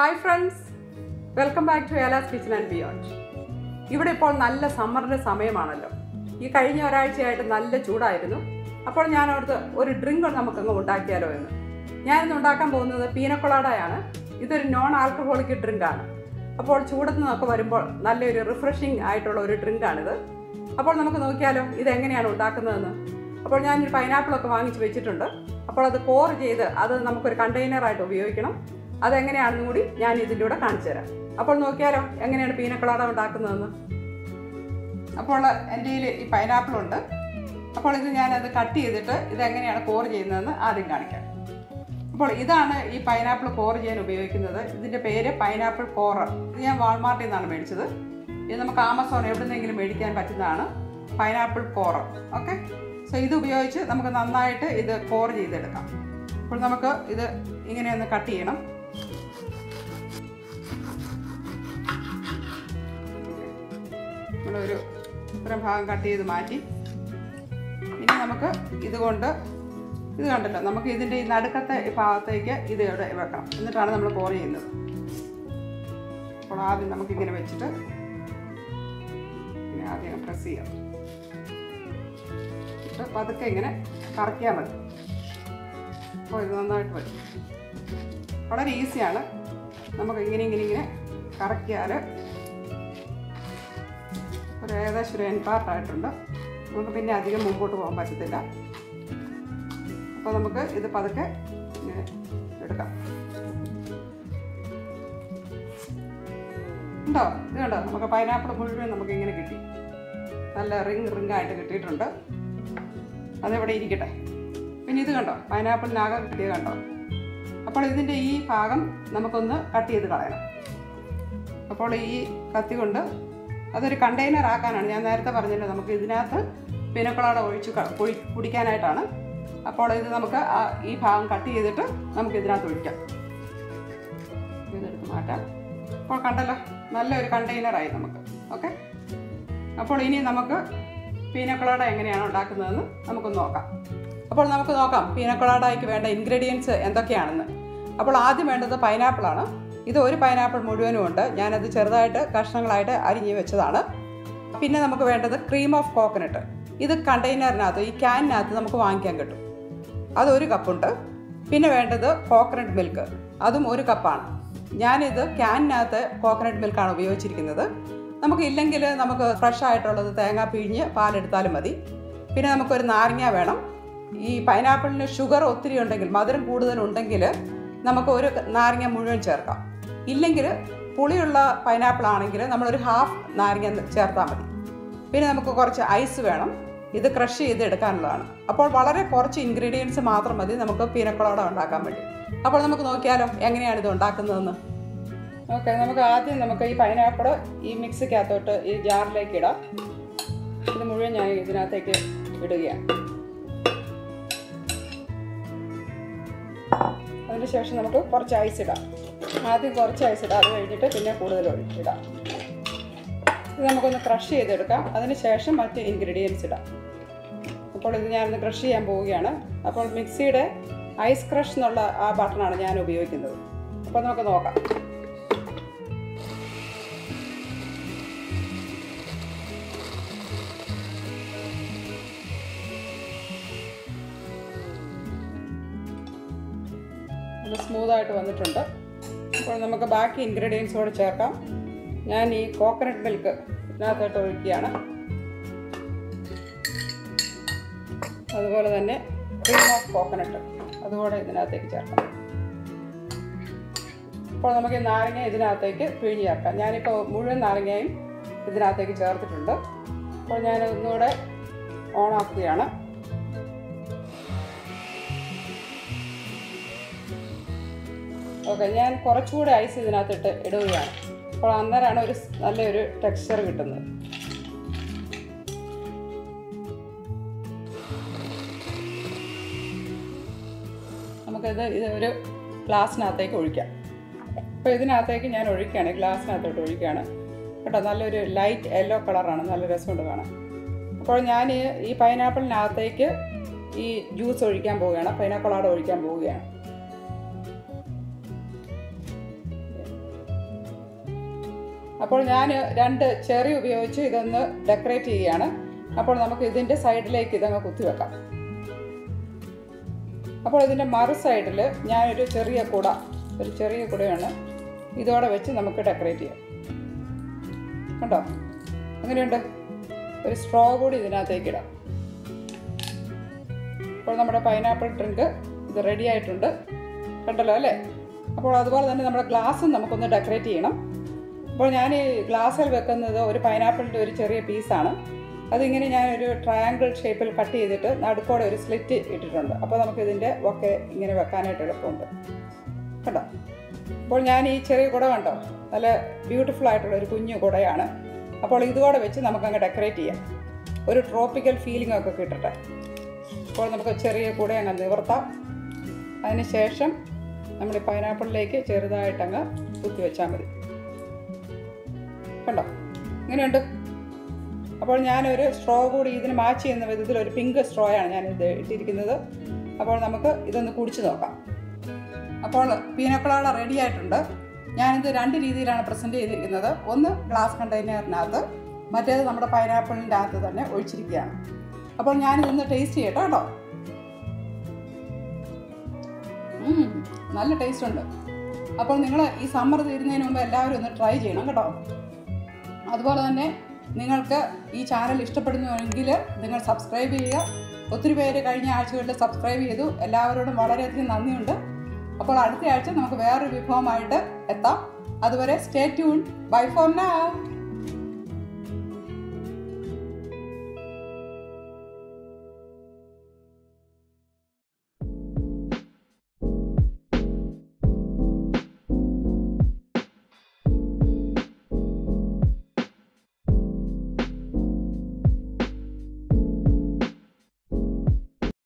Hi friends welcome back to Ela's kitchen and beyond ഇവിടെ ഇപ്പോൾ നല്ല സമ്മറിന്റെ സമയമാണല്ലോ. ഈ കഴിഞ്ഞ ഒരാഴ്ചയായിട്ട് നല്ല ചൂടായിരുന്നു. അപ്പോൾ ഞാൻ അവിടുത്തെ ഒരു ഡ്രിങ്ക് നമുക്കങ്ങ് ഉണ്ടാക്കിയാലോ എന്ന്. ഞാനിന്ന് ഉണ്ടാക്കാൻ പോകുന്നത് പീനക്കൊളാടയാണ് ഇതൊരു നോൺ ആൽക്കഹോളിക് ഡ്രിങ്കാണ് അപ്പോൾ ചൂടത്ത് നിന്നൊക്കെ വരുമ്പോൾ നല്ലൊരു റിഫ്രഷിംഗ് ആയിട്ടുള്ള ഒരു ഡ്രിങ്കാണിത് അപ്പോൾ നമുക്ക് നോക്കിയാലോ ഇതെങ്ങനെയാണ് ഉണ്ടാക്കുന്നതെന്ന്. അപ്പോൾ ഞാനൊരു പൈനാപ്പിളൊക്കെ വാങ്ങിച്ച് വെച്ചിട്ടുണ്ട്. അപ്പോൾ അത് കോർ ചെയ്ത് അത് നമുക്കൊരു കണ്ടെയ്നറായിട്ട് ഉപയോഗിക്കണം. അതെങ്ങനെയാണെന്നും കൂടി ഞാൻ ഇതിന്റെ കൂടെ കാണിച്ചു തരാം അപ്പോൾ നോക്കിയാലോ എങ്ങനെയാണ് പീനക്കൊളാട ഉണ്ടാക്കുന്നതെന്ന്? അപ്പോൾ എന്റെ കയ്യിൽ ഈ പൈനാപ്പിൾ ഉണ്ട്. അപ്പോൾ ഇത് ഞാനത് കട്ട് ചെയ്തിട്ട് ഇതെങ്ങനെയാണ് കോർ ചെയ്യുന്നതെന്ന് ആദ്യം കാണിക്കാം. അപ്പോൾ ഇതാണ് ഈ പൈനാപ്പിൾ കോർ ചെയ്യാൻ ഉപയോഗിക്കുന്നത്. ഇതിന്റെ പേര് പൈനാപ്പിൾ കോറർ ഇത് ഞാൻ വാൾമാർട്ടിൽ നിന്നാണ് മേടിച്ചത്. ഇത് നമുക്ക് ആമസോൺ എവിടെ നിന്നെങ്കിലും മേടിക്കാൻ പറ്റുന്നതാണ് പൈനാപ്പിൾ കോറർ ഓക്കെ സോ ഇത് ഉപയോഗിച്ച് നമുക്ക് നന്നായിട്ട് ഇത് കോർ ചെയ്തെടുക്കാം. അപ്പോൾ നമുക്ക് ഇത് ഇങ്ങനെ ഒന്ന് കട്ട് ചെയ്യണം. നമ്മളൊരു ഇത്രയും ഭാഗം കട്ട് ചെയ്ത് മാറ്റി. ഇനി നമുക്ക് ഇതുകൊണ്ട് ഇത് കണ്ടല്ലോ നമുക്ക് ഇതിന്റെ ഈ നടുക്കത്തെ ഭാഗത്തേക്ക് ഇത് ഇവിടെ വെക്കണം. എന്നിട്ടാണ് നമ്മൾ കോറി ചെയ്യുന്നത്. അപ്പോൾ ആദ്യം നമുക്കിങ്ങനെ വെച്ചിട്ട് ഇങ്ങനെ ആദ്യം പ്രസ് ചെയ്യാം. എന്നിട്ട് പതുക്കെ ഇങ്ങനെ കറക്കിയാൽ മതി. അപ്പോൾ ഇത് നന്നായിട്ട് വരും. വളരെ ഈസിയാണ് നമുക്ക് ഇങ്ങനെ ഇങ്ങനെ ഇങ്ങനെ കറക്കിയാൽ ഏകദേശം ഒരു എൻപാർട്ടായിട്ടുണ്ട്. നമുക്ക് പിന്നെ അധികം മുമ്പോട്ട് പോകാൻ പറ്റത്തില്ല. അപ്പോൾ നമുക്ക് ഇത് പതുക്കെ എടുക്കാം. ഉണ്ടോ? ഇത് കണ്ടോ? നമുക്ക് പൈനാപ്പിൾ മുഴുവൻ നമുക്ക് ഇങ്ങനെ കിട്ടി. നല്ല റിങ് ആയിട്ട് കിട്ടിയിട്ടുണ്ട്. അതെവിടെ ഇരിക്കട്ടെ. പിന്നെ ഇത് കണ്ടോ? പൈനാപ്പിളിനാകെ കിട്ടിയത് കണ്ടോ? അപ്പോൾ ഇതിന്റെ ഈ ഭാഗം നമുക്കൊന്ന് കട്ട് ചെയ്ത് കളയണം. അപ്പോൾ ഈ കത്തി കൊണ്ട് അതൊരു കണ്ടെയ്നർ ആക്കാനാണ്. ഞാൻ നേരത്തെ പറഞ്ഞല്ലോ നമുക്ക് ഇതിനകത്ത് പിനക്കളാട ഒഴിച്ച് കുടിക്കാനായിട്ടാണ് അപ്പോൾ ഇത് നമുക്ക് ഈ ഭാഗം കട്ട് ചെയ്തിട്ട് നമുക്ക് ഇതിനകത്ത് ഒഴിക്കാം. ഇതെടുത്ത് മാറ്റാം. അപ്പോൾ കണ്ടല്ലോ നല്ലൊരു കണ്ടെയ്നറായി നമുക്ക്. ഓക്കെ? അപ്പോൾ ഇനി നമുക്ക് പീനക്കൊളാട എങ്ങനെയാണ് ഉണ്ടാക്കുന്നതെന്ന് നമുക്ക് നോക്കാം. അപ്പോൾ നമുക്ക് നോക്കാം പീനക്കൊളാടയ്ക്ക് വേണ്ട ഇൻഗ്രീഡിയൻസ് എന്തൊക്കെയാണെന്ന്. അപ്പോൾ ആദ്യം വേണ്ടത് പൈനാപ്പിളാണ് ഇത് ഒരു പൈനാപ്പിൾ മുഴുവനും ഉണ്ട്. ഞാനത് ചെറുതായിട്ട് കഷ്ണങ്ങളായിട്ട് അരിഞ്ഞ് വെച്ചതാണ്. പിന്നെ നമുക്ക് വേണ്ടത് ക്രീം ഓഫ് കോക്കനട്ട് ഇത് കണ്ടെയ്നറിനകത്ത് ഈ ക്യാനിനകത്ത് നമുക്ക് വാങ്ങിക്കാൻ കിട്ടും. അതൊരു കപ്പുണ്ട് പിന്നെ വേണ്ടത് കോക്കനട്ട് മിൽക്ക് അതും ഒരു കപ്പാണ് ഞാനിത് ക്യാനിനകത്ത് കോക്കനട്ട് മിൽക്കാണ് ഉപയോഗിച്ചിരിക്കുന്നത്. നമുക്ക് ഇല്ലെങ്കിൽ നമുക്ക് ഫ്രഷ് ആയിട്ടുള്ളത് തേങ്ങ പിഴിഞ്ഞ് പാലെടുത്താലും മതി. പിന്നെ നമുക്കൊരു നാരങ്ങ വേണം. ഈ പൈനാപ്പിളിന് ഷുഗർ ഒത്തിരി ഉണ്ടെങ്കിൽ മധുരം കൂടുതലുണ്ടെങ്കിൽ നമുക്ക് ഒരു നാരങ്ങ മുഴുവൻ ചേർക്കാം. ഇല്ലെങ്കിൽ പുളിയുള്ള പൈനാപ്പിൾ ആണെങ്കിൽ നമ്മളൊരു ഹാഫ് നാരങ്ങ ചേർത്താൽ മതി. പിന്നെ നമുക്ക് കുറച്ച് ഐസ് വേണം. ഇത് ക്രഷ് ചെയ്ത് എടുക്കാനുള്ളതാണ്. അപ്പോൾ വളരെ കുറച്ച് ഇൻഗ്രീഡിയൻസ് മാത്രം മതി നമുക്ക് പീനക്കൊളോട ഉണ്ടാക്കാൻ വേണ്ടി. അപ്പോൾ നമുക്ക് നോക്കിയാലോ എങ്ങനെയാണ് ഇത് ഉണ്ടാക്കുന്നതെന്ന്. ഓക്കെ നമുക്ക് ആദ്യം നമുക്ക് ഈ പൈനാപ്പിൾ ഈ മിക്സിക്കകത്തോട്ട് ഈ ജാറിലേക്ക് ഇടാം. ഇത് മുഴുവൻ ഞാൻ ഇതിനകത്തേക്ക് ഇടുകയാണ്. അതിന് ശേഷം നമുക്ക് കുറച്ച് ഐസ് ഇടാം. ആദ്യം കുറച്ച് അയച്ചിടാം അത് കഴിഞ്ഞിട്ട് പിന്നെ കൂടുതൽ ഒഴിച്ചിടാം ഇത് നമുക്കൊന്ന് ക്രഷ് ചെയ്തെടുക്കാം. അതിന് ശേഷം മറ്റ് ഇൻഗ്രീഡിയൻസ് ഇടാം. അപ്പോൾ ഇത് ഞാനൊന്ന് ക്രഷ് ചെയ്യാൻ പോവുകയാണ്. അപ്പോൾ മിക്സിയുടെ ഐസ് ക്രഷ് എന്നുള്ള ആ ബട്ടണാണ് ഞാൻ ഉപയോഗിക്കുന്നത്. അപ്പോൾ നമുക്ക് നോക്കാം. സ്മൂത്തായിട്ട് വന്നിട്ടുണ്ട്. അപ്പോൾ നമുക്ക് ബാക്കി ഇൻഗ്രീഡിയൻസ് കൂടെ ചേർക്കാം. ഞാൻ ഈ കോക്കനട്ട് മിൽക്ക് ഇതിനകത്തോട്ട് ഒഴിക്കുകയാണ്. അതുപോലെ തന്നെ ക്രീം ഓഫ് കോക്കനട്ട് അതുകൂടെ ഇതിനകത്തേക്ക് ചേർക്കാം. അപ്പോൾ നമുക്ക് ഈ നാരങ്ങ ഇതിനകത്തേക്ക് പിഴിഞ്ഞ് ചേർക്കാം. ഞാനിപ്പോൾ മുഴുവൻ നാരങ്ങയും ഇതിനകത്തേക്ക് ചേർത്തിട്ടുണ്ട്. അപ്പോൾ ഞാൻ ഓൺ ഓക്കെ ഞാൻ കുറച്ചുകൂടി ഐസ് ഇതിനകത്തിട്ട് ഇടുകയാണ്. അപ്പോൾ അന്നേരമാണ് ഒരു നല്ലൊരു ടെക്സ്ചർ കിട്ടുന്നത്. നമുക്കത് ഇത് ഒരു ഗ്ലാസ്സിനകത്തേക്ക് ഒഴിക്കാം. അപ്പോൾ ഇതിനകത്തേക്ക് ഞാൻ ഒഴിക്കുകയാണ് ഗ്ലാസ്സിനകത്തോട്ട് ഒഴിക്കുകയാണ്. കേട്ടോ നല്ലൊരു ലൈറ്റ് യെല്ലോ കളറാണ് നല്ല രസമുണ്ട് കാണാൻ. അപ്പോൾ ഞാൻ ഈ- പൈനാപ്പിളിനകത്തേക്ക് ഈ ജ്യൂസ് ഒഴിക്കാൻ പോവുകയാണ് പൈനാപ്പിളാട് ഒഴിക്കാൻ പോവുകയാണ്. അപ്പോൾ ഞാൻ രണ്ട് ചെറി ഉപയോഗിച്ച് ഇതൊന്ന് ഡെക്കറേറ്റ് ചെയ്യുകയാണ് അപ്പോൾ നമുക്ക് ഇതിന്റെ സൈഡിലേക്ക് ഇതങ്ങ് കുത്തിവെക്കാം അപ്പോൾ ഇതിന്റെ മറു സൈഡിൽ ഞാനൊരു ചെറിയ കുട ഒരു ചെറിയ കുടയാണ് ഇതോടെ വെച്ച് നമുക്ക് ഡെക്കറേറ്റ് ചെയ്യാം. കണ്ടോ? അങ്ങനെയുണ്ട് ഒരു സ്ട്രോ കൂടി ഇതിനകത്തേക്ക് ഇടാം. അപ്പോൾ നമ്മുടെ പൈനാപ്പിൾ ഡ്രിങ്ക് ഇത് റെഡി ആയിട്ടുണ്ട്. കണ്ടല്ലോ അല്ലേ? അപ്പോൾ അതുപോലെ തന്നെ നമ്മുടെ ഗ്ലാസ്സും നമുക്കൊന്ന് ഡെക്കറേറ്റ് ചെയ്യണം. അപ്പോൾ ഞാൻ ഈ ഗ്ലാസ്സിൽ വെക്കുന്നത് ഒരു പൈനാപ്പിളിന്റെ ഒരു ചെറിയ പീസാണ് അതിങ്ങനെ ഞാനൊരു ട്രയാങ്കിൾ ഷേപ്പിൽ കട്ട് ചെയ്തിട്ട് നടുക്കോടെ ഒരു സ്ലിറ്റ് ഇട്ടിട്ടുണ്ട്. അപ്പോൾ നമുക്കിതിന്റെ ഒക്കെ ഇങ്ങനെ വെക്കാനായിട്ട് എളുപ്പമുണ്ട്. കണ്ടോ? അപ്പോൾ ഞാൻ ഈ ചെറിയ കുട കണ്ടോ? നല്ല ബ്യൂട്ടിഫുൾ ആയിട്ടുള്ള ഒരു കുഞ്ഞു കുടയാണ്. അപ്പോൾ ഇതുകൂടെ വെച്ച് നമുക്കങ്ങ് ഡെക്കറേറ്റ് ചെയ്യാം. ഒരു ട്രോപ്പിക്കൽ ഫീലിംഗ് ഒക്കെ കിട്ടട്ടെ. അപ്പോൾ നമുക്ക് ചെറിയ കുട അങ്ങ് നിവർത്താം. അതിന് ശേഷം നമ്മൾ പൈനാപ്പിളിലേക്ക് ചെറുതായിട്ടങ്ങ് കുത്തി വെച്ചാൽ മതി. കണ്ടോ? ഇങ്ങനെയുണ്ട്. അപ്പോൾ ഞാനൊരു സ്ട്രോ കൂടി ഇതിന് മാച്ച് ചെയ്യുന്ന വിധത്തിൽ ഒരു പിങ്ക് സ്ട്രോയാണ് ഞാൻ ഇത് ഇട്ടിരിക്കുന്നത്. അപ്പോൾ നമുക്ക് ഇതൊന്ന് കുടിച്ച് നോക്കാം. അപ്പോൾ പീനക്കൊളാട റെഡി ആയിട്ടുണ്ട്. ഞാനിത് രണ്ട് രീതിയിലാണ് പ്രസന്റ് ചെയ്തിരിക്കുന്നത്. ഒന്ന് ഗ്ലാസ് കണ്ടെയ്നറിനകത്ത് മറ്റേത് നമ്മുടെ പൈനാപ്പിളിന്റെ അകത്ത് തന്നെ ഒഴിച്ചിരിക്കുകയാണ്. അപ്പോൾ ഞാനിതൊന്ന് ടേസ്റ്റ് ചെയ്യട്ടോ കേട്ടോ. നല്ല ടേസ്റ്റ് ഉണ്ട്. അപ്പോൾ നിങ്ങൾ ഈ സമ്മർ തീരുന്നതിന് മുമ്പ് എല്ലാവരും ഒന്ന് ട്രൈ ചെയ്യണം കേട്ടോ. അതുപോലെ തന്നെ നിങ്ങൾക്ക് ഈ ചാനൽ ഇഷ്ടപ്പെടുന്നുവെങ്കിൽ നിങ്ങൾ സബ്സ്ക്രൈബ് ചെയ്യുക. ഒത്തിരി പേര് കഴിഞ്ഞ ആഴ്ചകളിൽ സബ്സ്ക്രൈബ് ചെയ്തു. എല്ലാവരോടും വളരെയധികം നന്ദിയുണ്ട്. അപ്പോൾ അടുത്ത ആഴ്ച നമുക്ക് വേറൊരു വിഭവമായിട്ട് എത്താം. അതുവരെ stay tune bye for now.